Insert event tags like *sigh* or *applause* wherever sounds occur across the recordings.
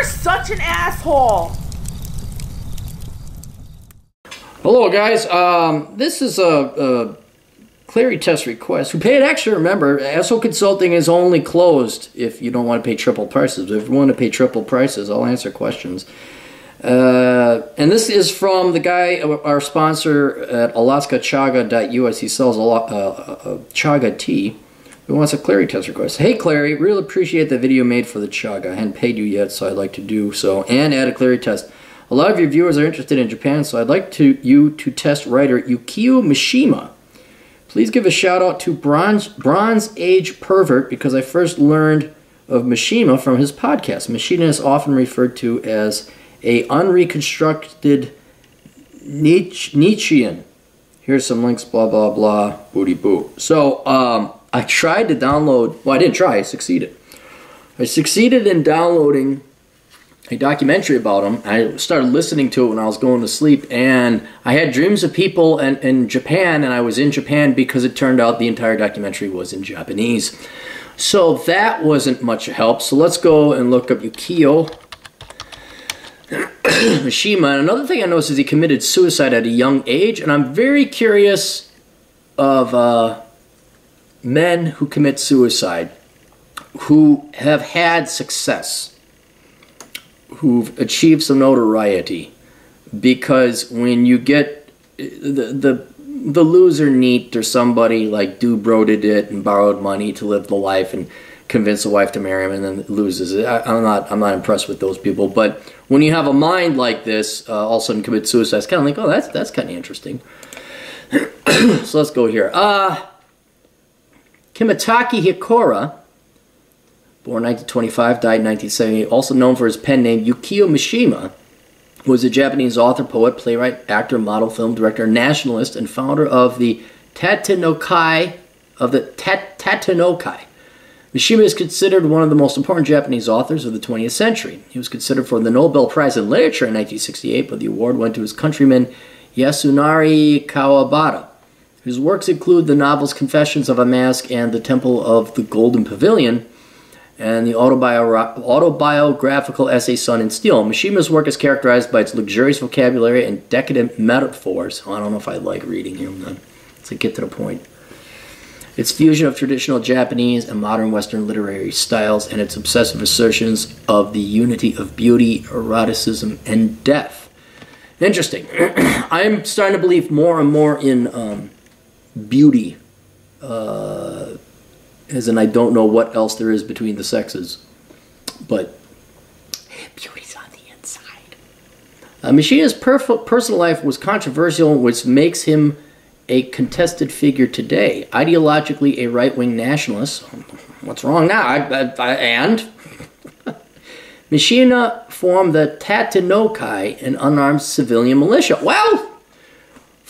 You're such an asshole. Hello, guys. Um, this is a, a Clarey test request. Who paid extra? Remember, SO Consulting is only closed if you don't want to pay triple prices. If you want to pay triple prices, I'll answer questions. Uh, and this is from the guy, our sponsor at alaskachaga.us. He sells a lot, uh, uh, chaga tea. Who wants a Clarey test request? Hey Clarey, really appreciate the video made for the chaga. I hadn't paid you yet, so I'd like to do so and add a Clarey test. A lot of your viewers are interested in Japan, so I'd like to you to test writer Yukio Mishima. Please give a shout out to Bronze, Bronze Age Pervert because I first learned of Mishima from his podcast. Mishima is often referred to as a unreconstructed Nietzschean. Here's some links, blah, blah, blah, booty boo. So um, I tried to download, well, I didn't try, I succeeded. I succeeded in downloading a documentary about him. I started listening to it when I was going to sleep, and I had dreams of people in, in Japan, and I was in Japan because it turned out the entire documentary was in Japanese. So that wasn't much help. So let's go and look up Yukio *coughs* Mishima. And another thing I noticed is he committed suicide at a young age, and I'm very curious of uh, men who commit suicide who have had success who've achieved some notoriety because when you get the the the loser neat or somebody like Dubrow did it and borrowed money to live the life and convince a wife to marry him and then loses it. I, am not I'm not impressed with those people. But when you have a mind like this, uh, all of a sudden commit suicide, it's kind of like oh that's that's kind of interesting. *clears throat* so let's go here. Uh, Kimitake Hiraoka born 1925, died 1970, also known for his pen name Yukio Mishima, was a Japanese author, poet, playwright, actor, model, film director, nationalist, and founder of the Tatenokai of the Tat- Tatenokai. Mishima is considered one of the most important Japanese authors of the 20th century. He was considered for the Nobel Prize in Literature in 1968, but the award went to his countryman Yasunari Kawabata. His works include the novels Confessions of a Mask and The Temple of the Golden Pavilion, and the autobio- autobiographical essay Sun and Steel. Mishima's work is characterized by its luxurious vocabulary and decadent metaphors. Oh, I don't know if I like reading him then. Let's get to the point. Its fusion of traditional Japanese and modern Western literary styles and its obsessive assertions of the unity of beauty, eroticism, and death. Interesting. *clears throat* I'm starting to believe more and more in um, beauty. Uh, as in I don't know what else there is between the sexes. But beauty's on the inside. Uh, perf- personal life was controversial, which makes him a contested figure today. Ideologically a right-wing nationalist. What's wrong now? I, I, I, and *laughs* Mishima formed the Tatenokai, an unarmed civilian militia. Well,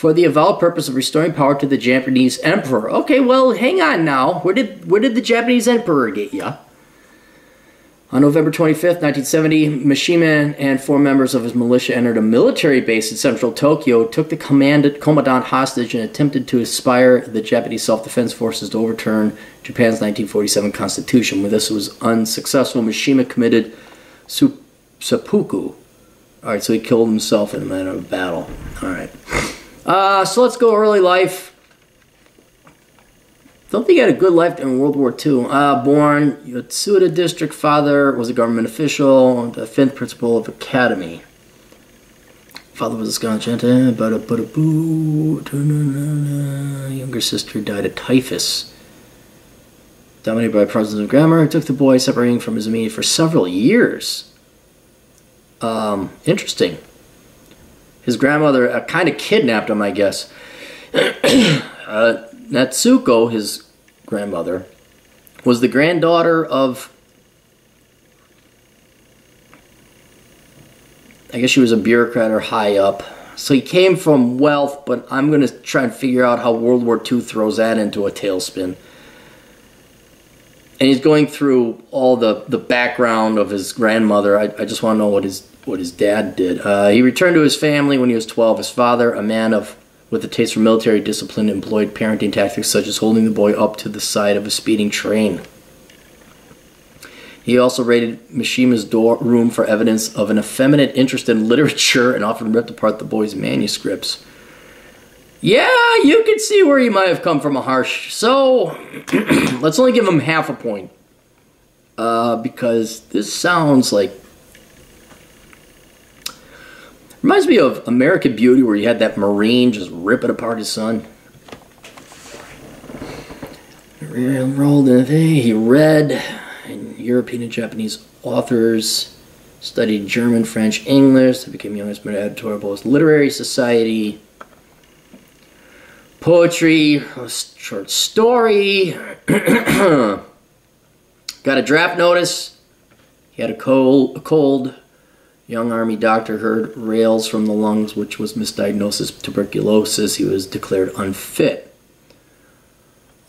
for the avowed purpose of restoring power to the Japanese emperor. Okay, well, hang on now. Where did where did the Japanese emperor get ya? On November 25th, 1970, Mishima and four members of his militia entered a military base in central Tokyo, took the commandant, commandant hostage, and attempted to inspire the Japanese self-defense forces to overturn Japan's 1947 constitution. When this was unsuccessful, Mishima committed seppuku. All right, so he killed himself in a manner of battle. All right. Uh, so let's go early life. Don't think he had a good life in World War II. Uh, born Yotsuya District, father was a government official, the fifth principal of academy. Father was a Scottish bada bada boo. Younger sister died of typhus. Dominated by problems of grammar, took the boy, separating from his immediate for several years. Um, interesting. His grandmother uh, kind of kidnapped him, I guess. *clears throat* uh, Natsuko, his grandmother, was the granddaughter of. I guess she was a bureaucrat or high up. So he came from wealth, but I'm going to try and figure out how World War II throws that into a tailspin. And he's going through all the, the background of his grandmother. I, I just want to know what his what his dad did. Uh, he returned to his family when he was 12. His father, a man of with a taste for military discipline, employed parenting tactics such as holding the boy up to the side of a speeding train. He also raided Mishima's door room for evidence of an effeminate interest in *laughs* literature and often ripped apart the boy's manuscripts. Yeah, you can see where he might have come from a harsh. So, *clears throat* let's only give him half a point. Uh, because this sounds like. Reminds me of American Beauty, where you had that Marine just ripping apart his son. Enrolled in a thing. He read and European and Japanese authors, studied German, French, English, became youngest member of editorial literary society, poetry, short story. *clears throat* Got a draft notice. He had a cold, a cold. Young army doctor heard rales from the lungs, which was misdiagnosis of tuberculosis. He was declared unfit.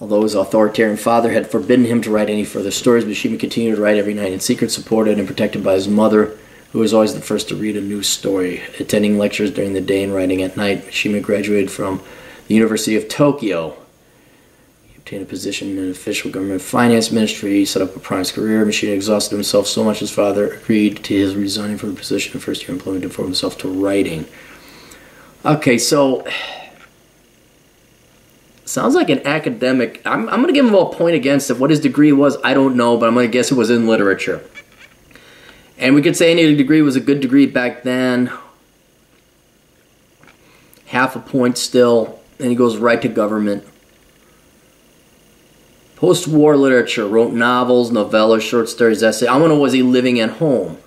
Although his authoritarian father had forbidden him to write any further stories, Mishima continued to write every night in secret, supported and protected by his mother, who was always the first to read a new story. Attending lectures during the day and writing at night, Mishima graduated from the University of Tokyo. Obtained a position in an official government finance ministry, set up a prime career. Mishima exhausted himself so much his father agreed to his resigning from the position of first year employment to devote himself to writing. Okay, so Sounds like an academic. I'm, I'm going to give him a point against it. What his degree was, I don't know, but I'm going to guess it was in literature. And we could say any degree was a good degree back then. Half a point still. And he goes right to government. Post war literature, wrote novels, novellas, short stories, essays. I want to know was he living at home?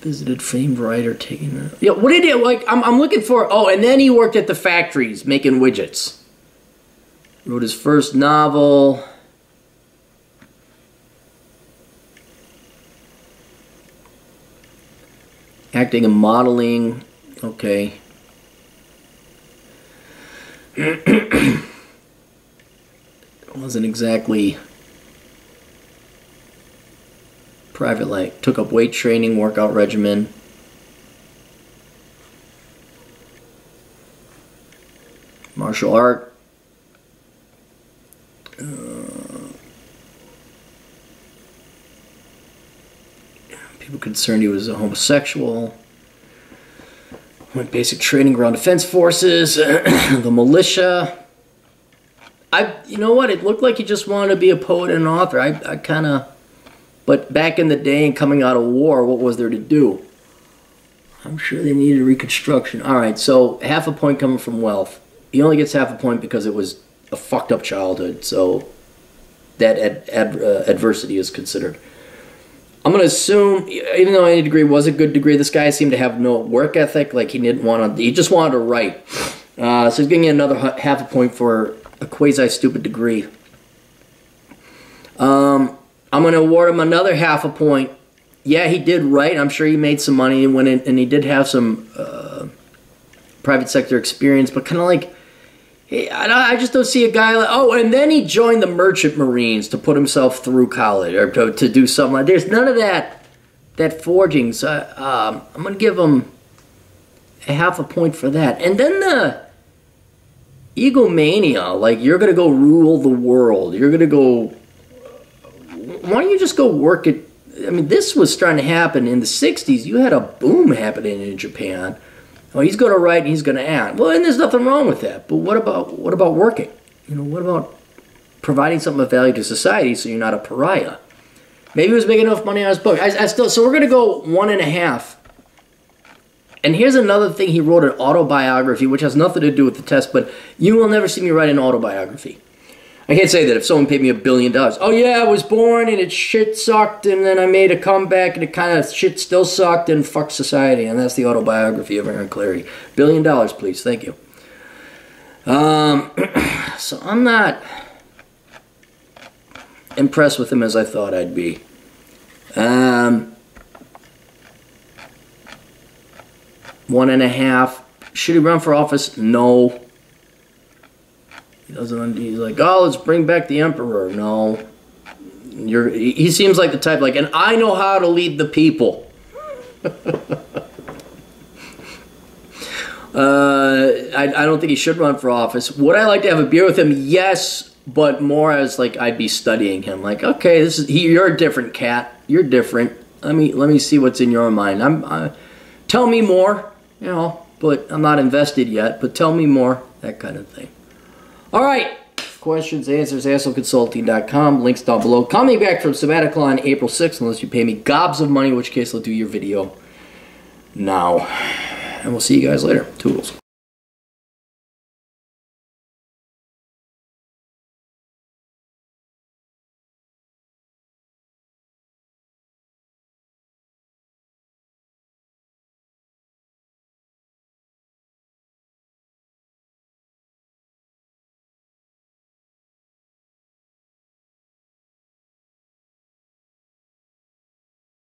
visited famed writer taking the yeah what did he like I'm, I'm looking for oh and then he worked at the factories making widgets wrote his first novel acting and modeling okay wasn't exactly private life. Took up weight training, workout regimen. Martial art. Uh, people concerned he was a homosexual. Went basic training ground defense forces, *clears throat* the militia. I, you know what? It looked like he just wanted to be a poet and an author. I, I kind of but back in the day and coming out of war, what was there to do? I'm sure they needed reconstruction. All right, so half a point coming from wealth. He only gets half a point because it was a fucked up childhood. So that ad, ad, uh, adversity is considered. I'm gonna assume, even though any degree was a good degree, this guy seemed to have no work ethic. Like he didn't want to, he just wanted to write. Uh, so he's getting another half a point for a quasi stupid degree. Um, I'm going to award him another half a point. Yeah, he did write. I'm sure he made some money in, and he did have some uh, private sector experience, but kind of like. I just don't see a guy like oh, and then he joined the Merchant Marines to put himself through college or to, to do something like. There's none of that, that forging. So um, I'm gonna give him a half a point for that. And then the egomania, like you're gonna go rule the world. You're gonna go why don't you just go work at? I mean, this was starting to happen in the '60s. You had a boom happening in Japan. Oh, he's going to write and he's going to act. Well, and there's nothing wrong with that. But what about what about working? You know, what about providing something of value to society so you're not a pariah? Maybe he was making enough money on his book. I, I still, so we're going to go one and a half. And here's another thing he wrote an autobiography, which has nothing to do with the test, but you will never see me write an autobiography. I can't say that if someone paid me a billion dollars, oh yeah, I was born and it shit sucked, and then I made a comeback and it kind of shit still sucked and fuck society, and that's the autobiography of Aaron Clarey. Billion dollars, please, thank you. Um, *clears throat* so I'm not impressed with him as I thought I'd be. Um, one and a half. Should he run for office? No. Doesn't. He's like, oh, let's bring back the emperor. No, you're. He seems like the type like, and I know how to lead the people. *laughs* uh, I, I don't think he should run for office. Would I like to have a beer with him? Yes, but more as like I'd be studying him. Like, okay, this is he, you're a different cat. You're different. Let me let me see what's in your mind. I'm uh, tell me more. You know, but I'm not invested yet. But tell me more. That kind of thing. All right. Questions, answers, assholeconsulting.com. Links down below. Coming back from sabbatical on April 6th, unless you pay me gobs of money, in which case I'll do your video now. And we'll see you guys later. Toodles.